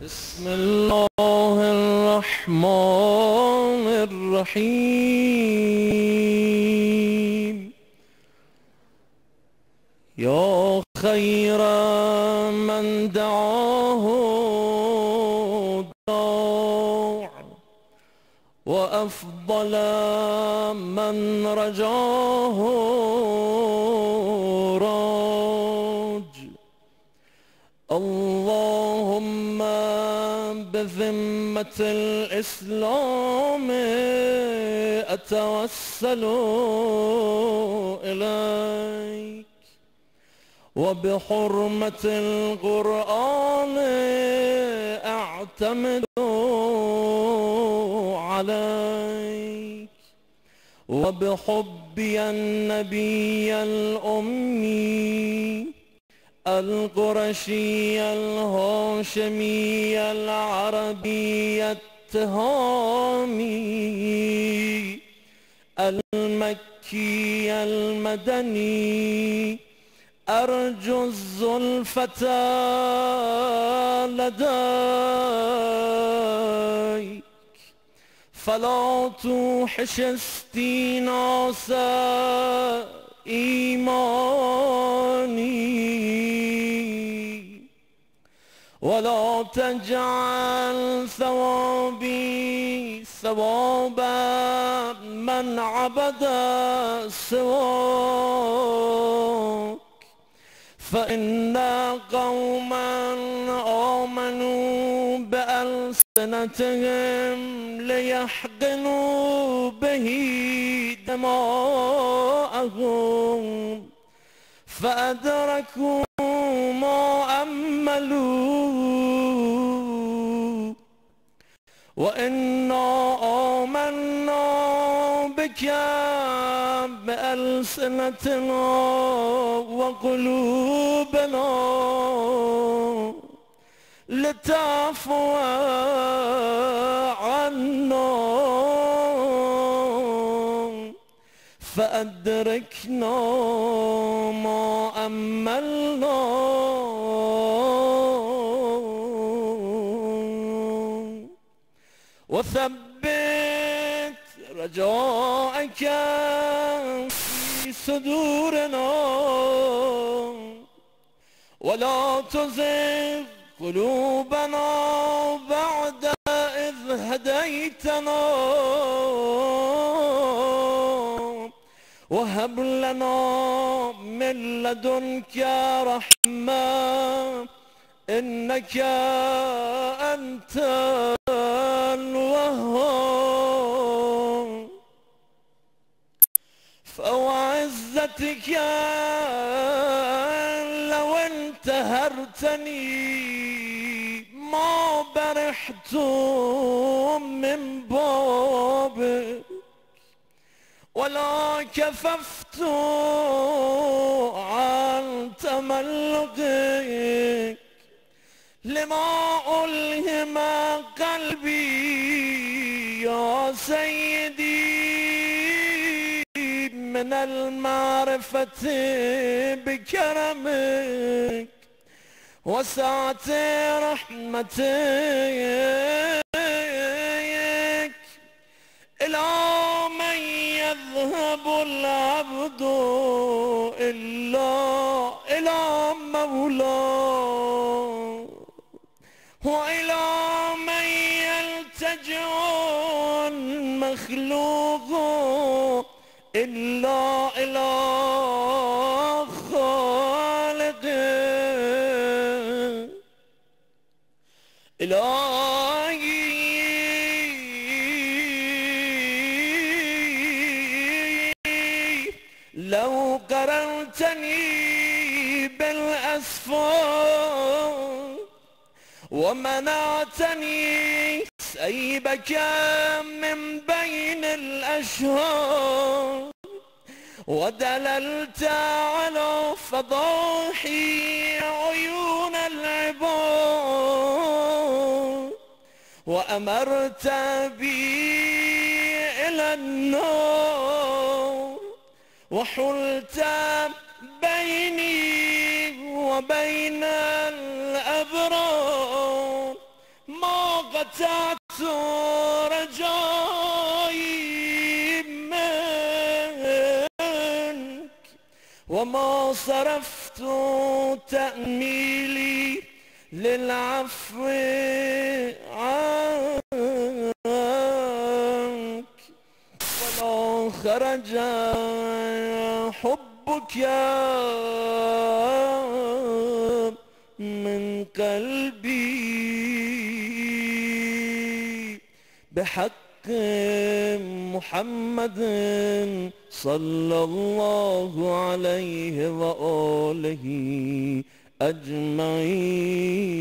بسم الله الرحمن الرحيم. يا خير من دعاه وأفضل من رجاه راج. اللهم بذمة الإسلام أتوسل إليك وبحرمة القرآن أعتمد عليك وبحبي النبي الأمي القرشي الهاشمي العربي التهامي المكي المدني. أرجو الزلفة لديك. فلا توحش استيناس إيماني. ولا تجعل ثوابي ثواب من عبد سواك. فإن قوما آمنوا بألسنتهم ليحقنوا به دماءهم فأدركوا ما أملوا وإنا آمنا بك بألسنتنا وقلوبنا لتعفو عنا. فأدركنا ما أملنا. وثبت رجاءك في صدورنا. ولا تزغ قلوبنا بعد إذ هديتنا. وهب لنا من لدنك رحمة إنك أنت الوهاب. فوعزتك لو انتهرتني ما برحت من بابك ولا كففت عن تملقك لما ألهم قلبي يا سيدي من المعرفة بكرمك وسعة رحمتك إلى يذهب العبد إلا إلى مولاه وإلى من يلتجئ المخلوق إلا إلى خالقه. إلهي بالأسفار ومنعتني سيبك من بين الأشهار ودللت على فضاحي عيون العباد وأمرت بي إلى النار وحلت وبين الأبرار بتعت رجائي منك وما صرفت تأميلي للعفو عنك. ولو خرج حبك يا من قلبي بحق محمد صلى الله عليه وآله أجمعين.